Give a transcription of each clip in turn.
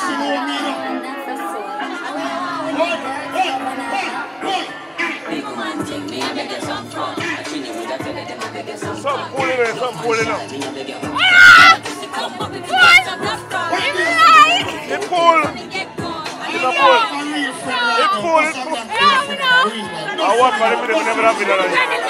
Some pulling there, some pulling up. It pull. It's a pull. It pull, it pull. I want for them, they never have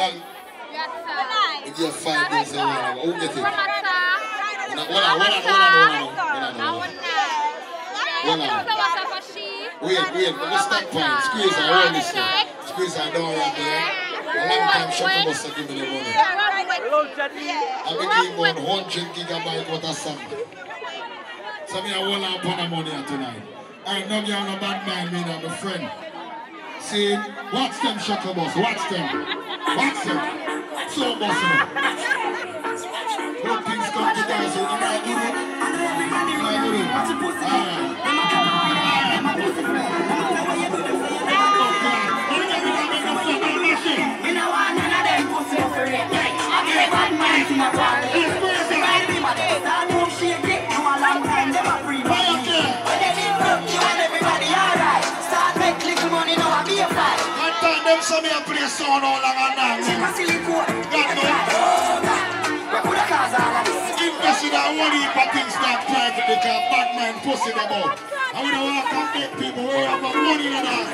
How long? It get five a week. Who get it? Wait, wait, let me stop point. Squeeze her, hold this. Squeeze her down right there. A long time Shaka must have given me the money. I became one hundred gigabyte of song. So me I hold on upon the money tonight. Alright, no girl no bad mind me now, my friend. See, watch them Shaka boss, watch them. Watch them. So boss them saw me a play sound all along and down. Check a silly coat. God, no. Oh, God. Where could I cause all of this? Invest in that one heap of things that private because bad mind pussy them out. And we don't want to make people where have money in that.